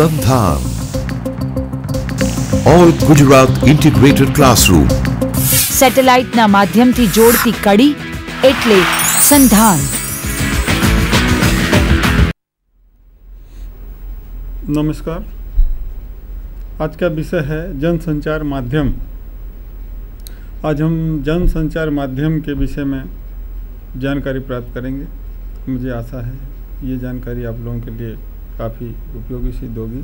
સંધાન all Gujarat integrated classroom સેટેલાઇટના માધ્યમથી જોડતી કડી એટલે સંધાન नमस्कार आज का विषय है जनसंचार माध्यम आज हम जनसंचार माध्यम के विषय में जानकारी प्राप्त करेंगे मुझे आशा है ये जानकारी आप लोगों के लिए काफ़ी उपयोगी सिद्ध होगी।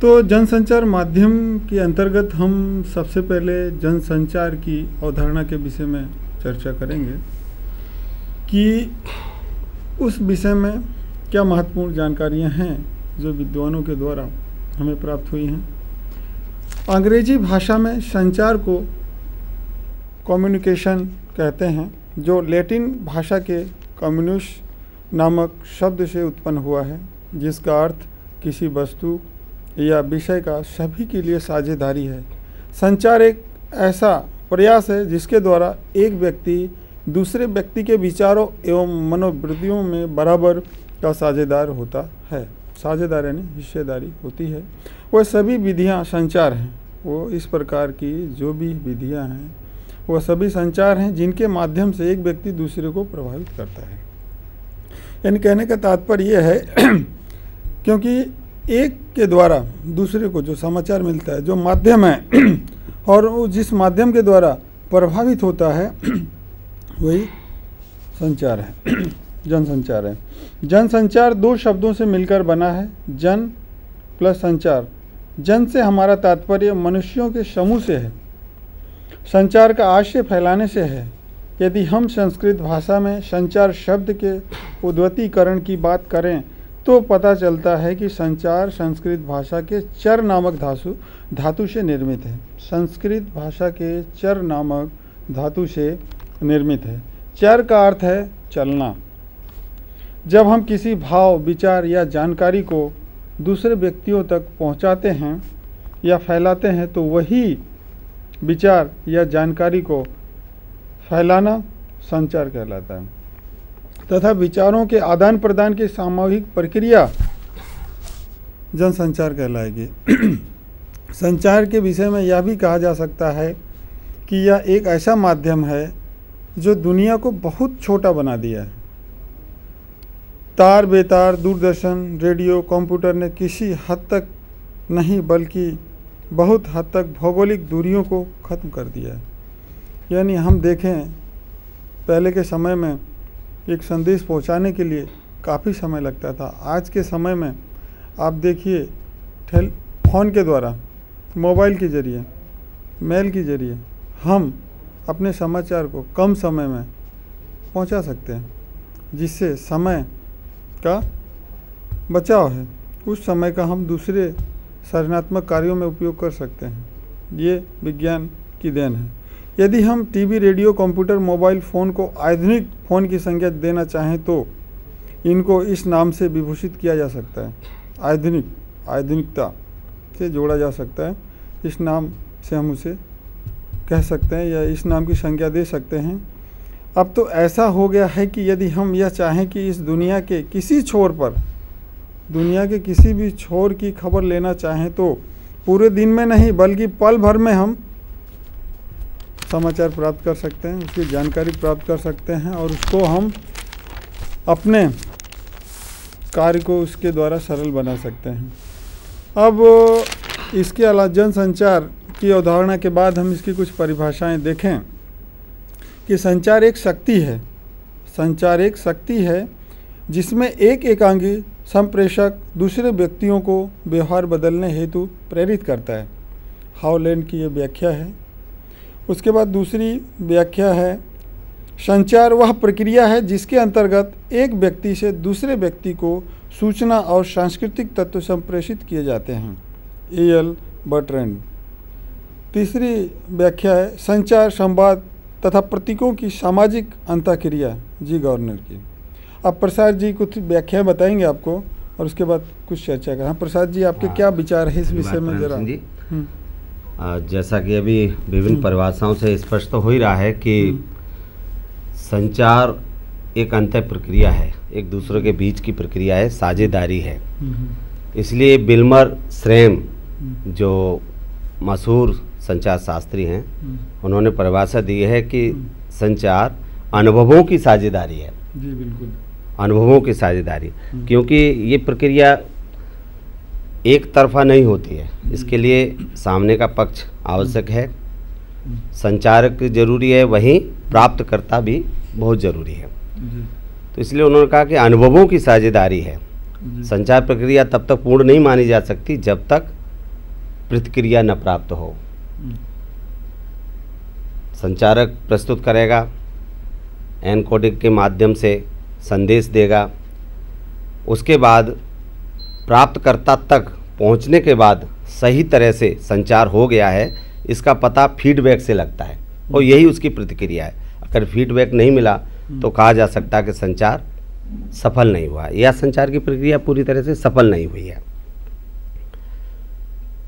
तो जनसंचार माध्यम के अंतर्गत हम सबसे पहले जनसंचार की अवधारणा के विषय में चर्चा करेंगे कि उस विषय में क्या महत्वपूर्ण जानकारियाँ हैं जो विद्वानों के द्वारा हमें प्राप्त हुई हैं। अंग्रेज़ी भाषा में संचार को कम्युनिकेशन कहते हैं, जो लैटिन भाषा के कम्युनिस नामक शब्द से उत्पन्न हुआ है। जिसका अर्थ किसी वस्तु या विषय का सभी के लिए साझेदारी है। संचार एक ऐसा प्रयास है जिसके द्वारा एक व्यक्ति दूसरे व्यक्ति के विचारों एवं मनोवृत्तियों में बराबर का साझेदार होता है। साझेदार यानी हिस्सेदारी होती है। वह सभी विधियाँ संचार हैं। वो इस प्रकार की जो भी विधियाँ हैं वह सभी संचार हैं जिनके माध्यम से एक व्यक्ति दूसरे को प्रभावित करता है। यानी कहने का तात्पर्य यह है क्योंकि एक के द्वारा दूसरे को जो समाचार मिलता है, जो माध्यम है, और जिस माध्यम के द्वारा प्रभावित होता है, वही संचार है, जनसंचार है। जनसंचार दो शब्दों से मिलकर बना है, जन प्लस संचार। जन से हमारा तात्पर्य मनुष्यों के समूह से है, संचार का आशय फैलाने से है। यदि हम संस्कृत भाषा में संचार शब्द के उद्वतीकरण की बात करें तो पता चलता है कि संचार संस्कृत भाषा के चर नामक धातु धातु से निर्मित है। संस्कृत भाषा के चर नामक धातु से निर्मित है। चर का अर्थ है चलना। जब हम किसी भाव, विचार या जानकारी को दूसरे व्यक्तियों तक पहुंचाते हैं या फैलाते हैं तो वही विचार या जानकारी को फैलाना संचार कहलाता है। तथा विचारों के आदान प्रदान की सामूहिक प्रक्रिया जनसंचार कहलाएगी। संचार के विषय में यह भी कहा जा सकता है कि यह एक ऐसा माध्यम है जो दुनिया को बहुत छोटा बना दिया है। तार बेतार, दूरदर्शन, रेडियो, कंप्यूटर ने किसी हद तक नहीं, बल्कि बहुत हद तक भौगोलिक दूरियों को ख़त्म कर दिया है। यानी हम देखें, पहले के समय में एक संदेश पहुँचाने के लिए काफ़ी समय लगता था। आज के समय में आप देखिए फ़ोन के द्वारा, मोबाइल के ज़रिए, मेल के ज़रिए हम अपने समाचार को कम समय में पहुँचा सकते हैं, जिससे समय का बचाव है। उस समय का हम दूसरे सृजनात्मक कार्यों में उपयोग कर सकते हैं। ये विज्ञान की देन है। यदि हम TV, radio, computer, mobile phone को आधुनिक फ़ोन की संज्ञा देना चाहें तो इनको इस नाम से विभूषित किया जा सकता है। आधुनिक, आधुनिकता से जोड़ा जा सकता है। इस नाम से हम उसे कह सकते हैं या इस नाम की संज्ञा दे सकते हैं। अब तो ऐसा हो गया है कि यदि हम यह चाहें कि इस दुनिया के किसी छोर पर, दुनिया के किसी भी छोर की खबर लेना चाहें तो पूरे दिन में नहीं, बल्कि पल भर में हम समाचार प्राप्त कर सकते हैं, उसकी जानकारी प्राप्त कर सकते हैं और उसको हम अपने कार्य को उसके द्वारा सरल बना सकते हैं। अब इसके अलावा जनसंचार की अवधारणा के बाद हम इसकी कुछ परिभाषाएँ देखें कि संचार एक शक्ति है, संचार एक शक्ति है जिसमें एक एकांगी संप्रेषक दूसरे व्यक्तियों को व्यवहार बदलने हेतु प्रेरित करता है। हाउलैंड की ये व्याख्या है उसके बाद दूसरी व्याख्या है संचार वह प्रक्रिया है जिसके अंतर्गत एक व्यक्ति से दूसरे व्यक्ति को सूचना और सांस्कृतिक तत्व संप्रेषित किए जाते हैं। ए एल बर्ट्रेंड तीसरी व्याख्या है संचार संवाद तथा प्रतीकों की सामाजिक अंतक्रिया। जी गवर्नर की। अब प्रसाद जी कुछ व्याख्या बताएँगे आपको और उसके बाद कुछ चर्चा करें। हाँ, प्रसाद जी आपके हाँ। क्या विचार है इस विषय में जरा? जी, हम्म, जैसा कि अभी विभिन्न हम्म। परिभाषाओं से स्पष्ट तो हो ही रहा है कि हम्म। संचार एक अंत प्रक्रिया है एक दूसरे के बीच की प्रक्रिया है साझेदारी है। हम्म, इसलिए बिल्मर श्रेम जो मशहूर संचार शास्त्री हैं उन्होंने परिभाषा दी है कि संचार अनुभवों की साझेदारी है। जी बिल्कुल। अनुभवों की साझेदारी क्योंकि ये प्रक्रिया एक तरफा नहीं होती है। इसके लिए सामने का पक्ष आवश्यक है। संचारक ज़रूरी है वहीं प्राप्तकर्ता भी बहुत ज़रूरी है। तो इसलिए उन्होंने कहा कि अनुभवों की साझेदारी है। संचार प्रक्रिया तब तक पूर्ण नहीं मानी जा सकती जब तक प्रतिक्रिया न प्राप्त हो। हम्म, संचारक प्रस्तुत करेगा एनकोडिंग के माध्यम से संदेश देगा। उसके बाद प्राप्तकर्ता तक पहुँचने के बाद सही तरह से संचार हो गया है इसका पता फीडबैक से लगता है और यही उसकी प्रतिक्रिया है। अगर फीडबैक नहीं मिला तो कहा जा सकता है कि संचार सफल नहीं हुआ या संचार की प्रक्रिया पूरी तरह से सफल नहीं हुई है।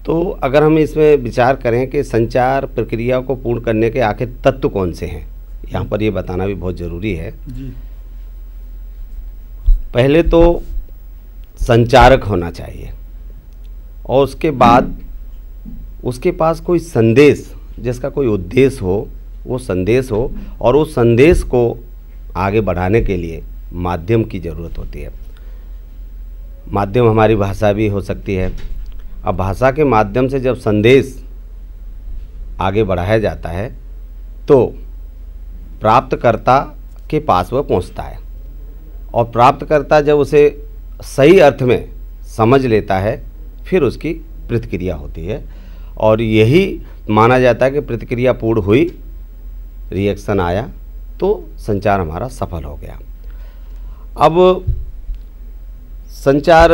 तो अगर हम इसमें विचार करें कि संचार प्रक्रिया को पूर्ण करने के आखिर तत्व कौन से हैं यहाँ पर ये बताना भी बहुत ज़रूरी है। जी। पहले तो संचारक होना चाहिए। और उसके बाद उसके पास कोई संदेश, जिसका कोई उद्देश्य हो, वो संदेश हो, और उस संदेश को आगे बढ़ाने के लिए माध्यम की ज़रूरत होती है। माध्यम हमारी भाषा भी हो सकती है। अब भाषा के माध्यम से जब संदेश आगे बढ़ाया जाता है तो प्राप्तकर्ता के पास वह पहुँचता है। और प्राप्तकर्ता जब उसे सही अर्थ में समझ लेता है, फिर उसकी प्रतिक्रिया होती है। और यही माना जाता है कि प्रतिक्रिया पूर्ण हुई रिएक्शन आया तो संचार हमारा सफल हो गया। अब संचार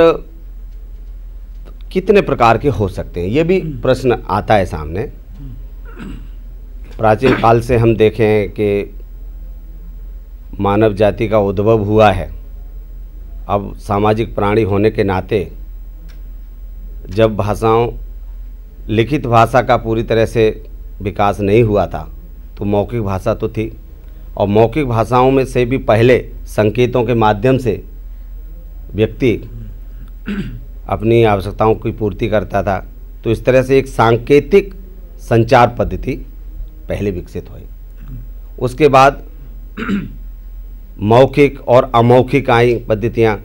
कितने प्रकार के हो सकते हैं, ये भी प्रश्न आता है सामने। प्राचीन काल से हम देखें कि मानव जाति का उद्भव हुआ है। अब सामाजिक प्राणी होने के नाते जब भाषाओं, लिखित भाषा का पूरी तरह से विकास नहीं हुआ था तो मौखिक भाषा तो थी। और मौखिक भाषाओं में से भी पहले संकेतों के माध्यम से व्यक्ति अपनी आवश्यकताओं की पूर्ति करता था तो इस तरह से एक सांकेतिक संचार पद्धति पहले विकसित हुई। उसके बाद मौखिक और अमौखिक आई पद्धतियाँ।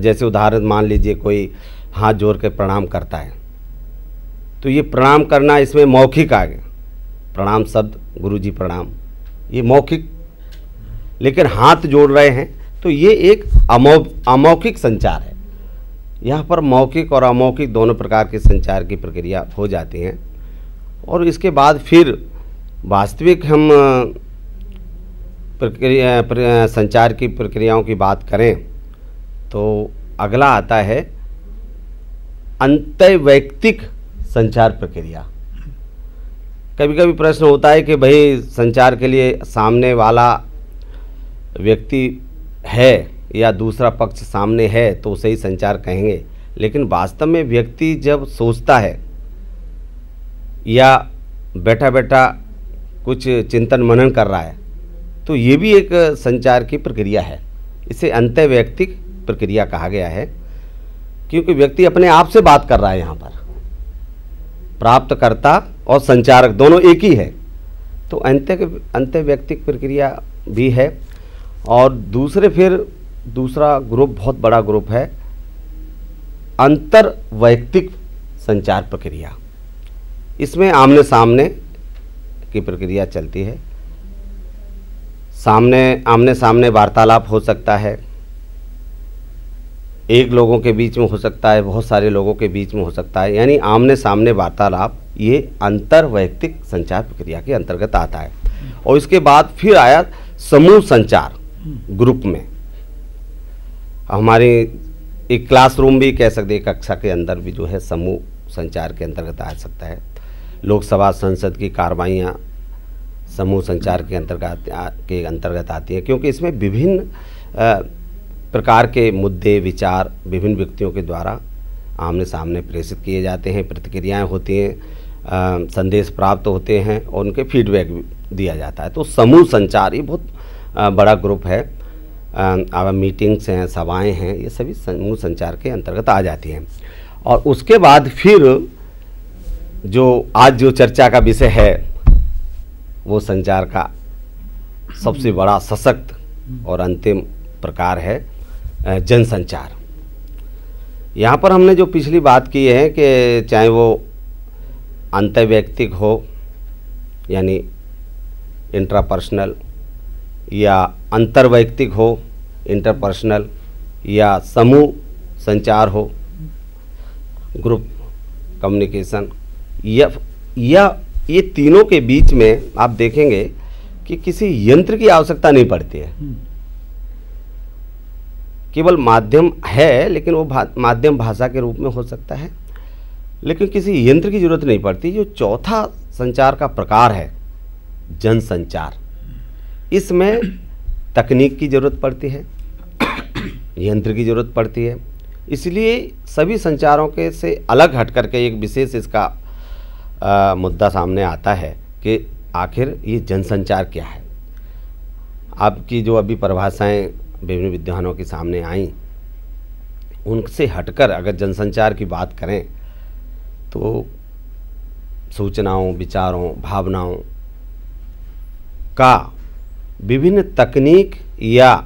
जैसे उदाहरण मान लीजिए, कोई हाथ जोड़ के प्रणाम करता है। तो ये प्रणाम करना इसमें मौखिक आ गया। प्रणाम शब्द गुरु जी प्रणाम। ये मौखिक। लेकिन हाथ जोड़ रहे हैं तो ये एक अमौ, अमौखिक संचार है। यहाँ पर मौखिक और अमौखिक दोनों प्रकार के संचार की प्रक्रिया हो जाती हैं। और इसके बाद फिर वास्तविक हम प्रक्रिया, प्र- संचार की प्रक्रियाओं की बात करें तो अगला आता है अंतर्वैयक्तिक संचार प्रक्रिया। कभी कभी प्रश्न होता है कि भाई, संचार के लिए सामने वाला व्यक्ति है या दूसरा पक्ष सामने है तो उसे ही संचार कहेंगे। लेकिन वास्तव में व्यक्ति जब सोचता है या बैठा बैठा कुछ चिंतन मनन कर रहा है तो ये भी एक संचार की प्रक्रिया है। इसे अंतर्वैयक्तिक प्रक्रिया कहा गया है, क्योंकि व्यक्ति अपने आप से बात कर रहा है यहाँ पर। प्राप्तकर्ता और संचारक दोनों एक ही है। तो अंत्य अंतर्वैयक्तिक प्रक्रिया भी है और दूसरे फिर दूसरा ग्रुप बहुत बड़ा ग्रुप है अंतर वैयक्तिक संचार प्रक्रिया। इसमें आमने सामने की प्रक्रिया चलती है। सामने, आमने सामने वार्तालाप हो सकता है। एक लोगों के बीच में हो सकता है, बहुत सारे लोगों के बीच में हो सकता है। यानी आमने सामने वार्तालाप, ये अंतर वैयक्तिक संचार प्रक्रिया के अंतर्गत आता है। और इसके बाद फिर आया समूह संचार ग्रुप में। हमारे एक क्लासरूम भी कह सकते हैं, कक्षा के अंदर भी जो है समूह संचार के अंतर्गत आ सकता है। लोकसभा, संसद की कार्रवाइयाँ समूह संचार के अंतर्गत के अंतर्गत आती है, क्योंकि इसमें विभिन्न प्रकार के मुद्दे, विचार विभिन्न व्यक्तियों के द्वारा आमने सामने प्रेषित किए जाते हैं, प्रतिक्रियाएँ होती हैं संदेश प्राप्त होते हैं और उनके फीडबैक दिया जाता है। तो समूह संचार ये बहुत बड़ा ग्रुप है। अब मीटिंग्स हैं, सभाएँ हैं, ये सभी समूह संचार के अंतर्गत आ जाती हैं। और उसके बाद फिर जो आज जो चर्चा का विषय है वो संचार का सबसे बड़ा सशक्त और अंतिम प्रकार है जनसंचार। यहाँ पर हमने जो पिछली बात की है कि चाहे वो अंतर्वैयक्तिक हो, यानी इंट्रापर्सनल या अंतर्वैयक्तिक हो, इंटरपर्सनल या समूह संचार हो, ग्रुप कम्युनिकेशन, या या ये तीनों के बीच में आप देखेंगे कि किसी यंत्र की आवश्यकता नहीं पड़ती है। केवल माध्यम है लेकिन वो भा, माध्यम भाषा के रूप में हो सकता है। लेकिन किसी यंत्र की ज़रूरत नहीं पड़ती। जो चौथा संचार का प्रकार है जनसंचार। इसमें तकनीक की ज़रूरत पड़ती है यंत्र की ज़रूरत पड़ती है। इसलिए सभी संचारों के से अलग हट करके एक विशेष इसका आ, मुद्दा सामने आता है कि आखिर ये जनसंचार क्या है? आपकी जो अभी परिभाषाएँ विभिन्न विद्वानों के सामने आई उनसे हटकर अगर जनसंचार की बात करें तो सूचनाओं विचारों भावनाओं का विभिन्न तकनीक या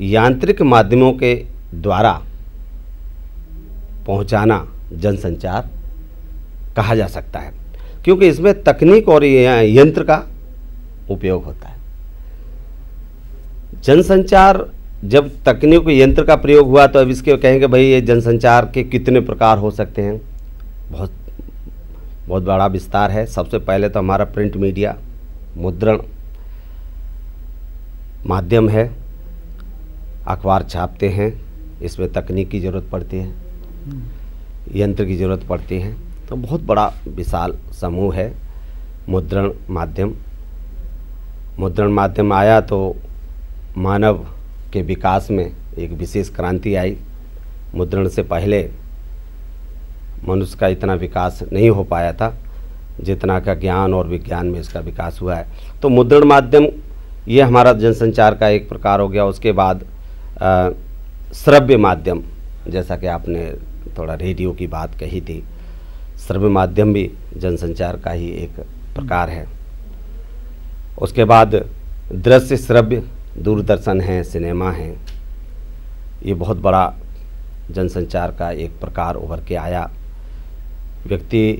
यांत्रिक माध्यमों के द्वारा पहुंचाना जनसंचार कहा जा सकता है। क्योंकि इसमें तकनीक और यंत्र का उपयोग होता है। जनसंचार, जब तकनीक यंत्र का प्रयोग हुआ तो अब इसके कहेंगे, भाई, ये जनसंचार के कितने प्रकार हो सकते हैं? बहुत बहुत बड़ा विस्तार है। सबसे पहले तो हमारा प्रिंट मीडिया, मुद्रण माध्यम है। अखबार छापते हैं, इसमें तकनीक की ज़रूरत पड़ती है, यंत्र की ज़रूरत पड़ती है। तो बहुत बड़ा विशाल समूह है, मुद्रण माध्यम। मुद्रण माध्यम आया तो मानव के विकास में एक विशेष क्रांति आई। मुद्रण से पहले मनुष्य का इतना विकास नहीं हो पाया था, जितना का ज्ञान और विज्ञान में इसका विकास हुआ है। तो मुद्रण माध्यम, ये हमारा जनसंचार का एक प्रकार हो गया। उसके बाद श्रव्य माध्यम, जैसा कि आपने थोड़ा रेडियो की बात कही थी। श्रव्य माध्यम भी जनसंचार का ही एक प्रकार है। उसके बाद दृश्य श्रव्य, दूरदर्शन है, सिनेमा है। ये बहुत बड़ा जनसंचार का एक प्रकार उभर के आया। व्यक्ति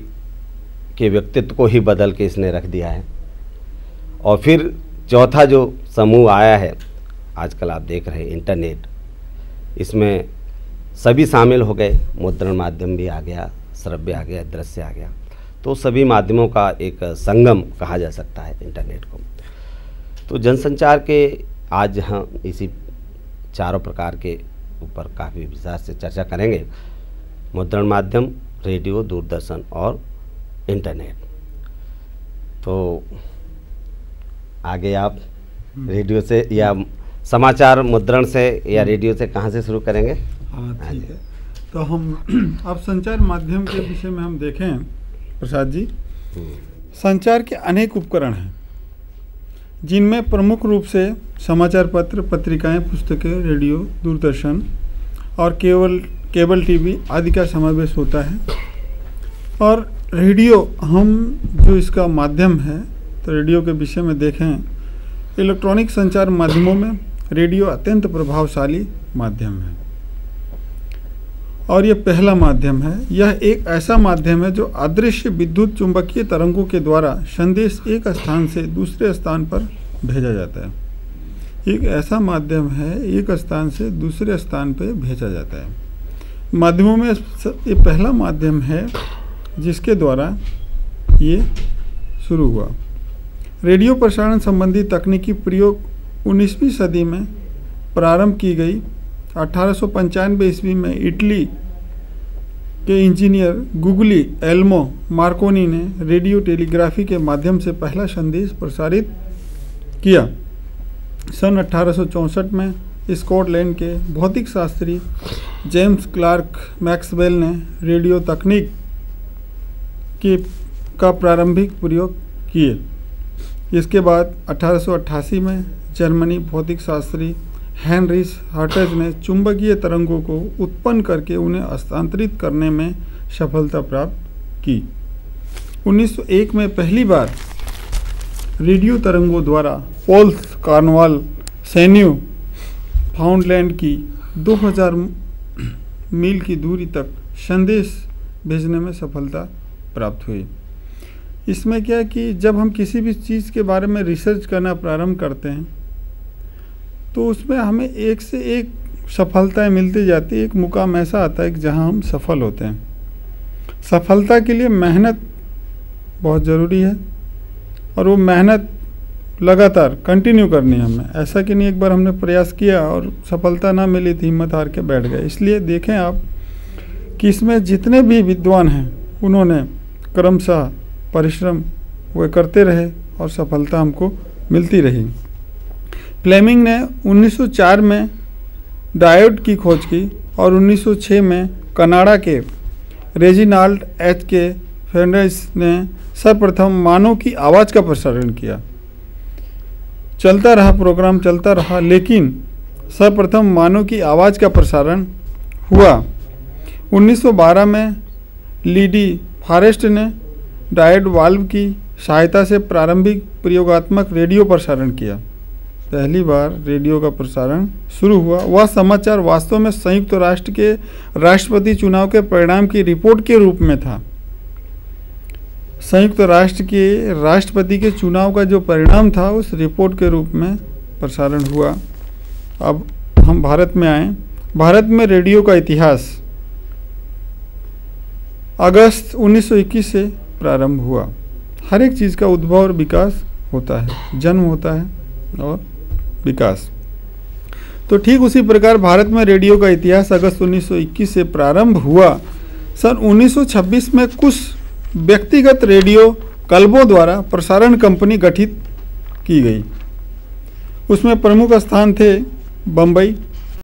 के व्यक्तित्व को ही बदल के इसने रख दिया है। और फिर चौथा जो समूह आया है, आजकल आप देख रहे हैं इंटरनेट, इसमें सभी शामिल हो गए। मुद्रण माध्यम भी आ गया श्रव्य आ गया दृश्य आ गया। तो सभी माध्यमों का एक संगम कहा जा सकता है इंटरनेट को। तो जनसंचार के आज हम इसी चारों प्रकार के ऊपर काफ़ी विस्तार से चर्चा करेंगे। मुद्रण माध्यम रेडियो दूरदर्शन और इंटरनेट। तो आगे आप रेडियो से या समाचार मुद्रण से या रेडियो से कहाँ से शुरू करेंगे? हाँ ठीक है। तो हम अब संचार माध्यम के विषय में हम देखें प्रसाद जी। संचार के अनेक उपकरण हैं जिनमें प्रमुख रूप से समाचार पत्र पत्रिकाएँ पुस्तकें रेडियो दूरदर्शन और केवल केबल टीवी आदि का समावेश होता है। और रेडियो हम जो इसका माध्यम है तो रेडियो के विषय में देखें इलेक्ट्रॉनिक संचार माध्यमों में रेडियो अत्यंत प्रभावशाली माध्यम है। और यह पहला माध्यम है। यह एक ऐसा माध्यम है जो अदृश्य विद्युत चुंबकीय तरंगों के द्वारा संदेश एक स्थान से दूसरे स्थान पर भेजा जाता है। एक ऐसा माध्यम है, एक स्थान से दूसरे स्थान पर भेजा जाता है। माध्यमों में ये पहला माध्यम है जिसके द्वारा ये शुरू हुआ। रेडियो प्रसारण संबंधी तकनीकी प्रयोग 19वीं सदी में प्रारंभ की गई। अठारह सौ पंचानबे ईस्वी में इटली के इंजीनियर गुगली एल्मो मार्कोनी ने रेडियो टेलीग्राफी के माध्यम से पहला संदेश प्रसारित किया। सन 1864 में स्कॉटलैंड के भौतिक शास्त्री जेम्स क्लार्क मैक्सवेल ने रेडियो तकनीक के, का प्रारंभिक प्रयोग किए। इसके बाद 1888 में जर्मनी भौतिक शास्त्री हेनरिस हर्टज ने चुंबकीय तरंगों को उत्पन्न करके उन्हें हस्तांतरित करने में सफलता प्राप्त की। 1901 में पहली बार रेडियो तरंगों द्वारा पोल्स कार्नवाल सैन्यू फाउंडलैंड की 2000 मील की दूरी तक संदेश भेजने में सफलता प्राप्त हुई। इसमें क्या कि जब हम किसी भी चीज़ के बारे में रिसर्च करना प्रारंभ करते हैं तो उसमें हमें एक से एक सफलताएँ मिलती जाती है। एक मुकाम ऐसा आता है कि जहाँ हम सफल होते हैं। सफलता के लिए मेहनत बहुत ज़रूरी है और वो मेहनत लगातार कंटिन्यू करनी है हमें। ऐसा कि नहीं, एक बार हमने प्रयास किया और सफलता ना मिली थी हिम्मत हार के बैठ गए। इसलिए देखें आप कि इसमें जितने भी विद्वान हैं, उन्होंने क्रमशः परिश्रम वे करते रहे और सफलता हमको मिलती रही। फ्लेमिंग ने 1904 में डायोड की खोज की और 1906 में कनाडा के रेजिनाल्ड एच के फेंडर्स ने सर्वप्रथम मानव की आवाज़ का प्रसारण किया। चलता रहा प्रोग्राम, चलता रहा, लेकिन सर्वप्रथम मानव की आवाज़ का प्रसारण हुआ। 1912 में लीडी फॉरेस्ट ने डायड वाल्व की सहायता से प्रारंभिक प्रयोगात्मक रेडियो प्रसारण किया। पहली बार रेडियो का प्रसारण शुरू हुआ। वह समाचार वास्तव में संयुक्त राष्ट्र के राष्ट्रपति चुनाव के परिणाम की रिपोर्ट के रूप में था। संयुक्त राष्ट्र के राष्ट्रपति के चुनाव का जो परिणाम था, उस रिपोर्ट के रूप में प्रसारण हुआ। अब हम भारत में आए। भारत में रेडियो का इतिहास अगस्त 1921 से प्रारंभ हुआ। हर एक चीज़ का उद्भव और विकास होता है, जन्म होता है और विकास। तो ठीक उसी प्रकार भारत में रेडियो का इतिहास अगस्त 1921 से प्रारंभ हुआ। सन 1926 में कुछ व्यक्तिगत रेडियो कल्बों द्वारा प्रसारण कंपनी गठित की गई। उसमें प्रमुख स्थान थे बम्बई